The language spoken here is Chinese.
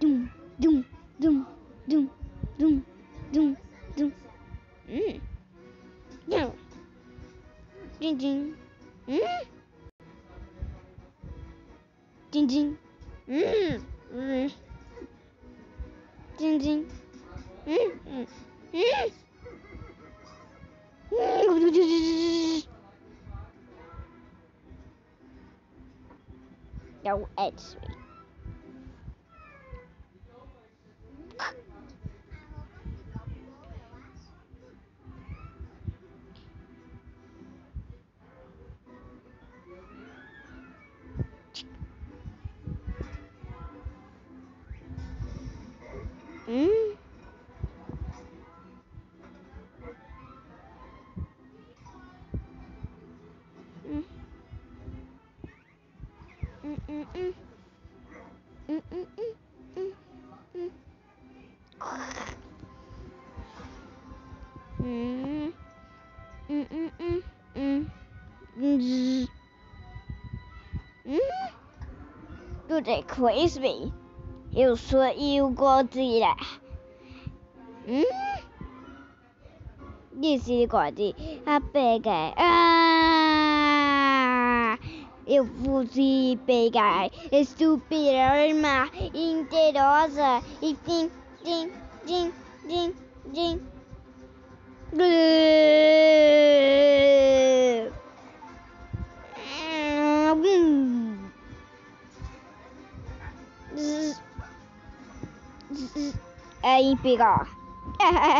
咚咚咚咚咚咚咚，嗯，呀，晶晶，嗯，晶晶，嗯嗯，晶晶，嗯嗯嗯，嗯 No, it's me. Mmm. 嗯。嗯。嗯。嗯。嗯。嗯。嗯。嗯。嗯。嗯。嗯。嗯。汝著可以是未。又说又搁侪啦。嗯。汝是偌侪。啊。Eu fui pegar estúpida arma inteirosa e tim, tim, tim, tim, tim. Aí pegar.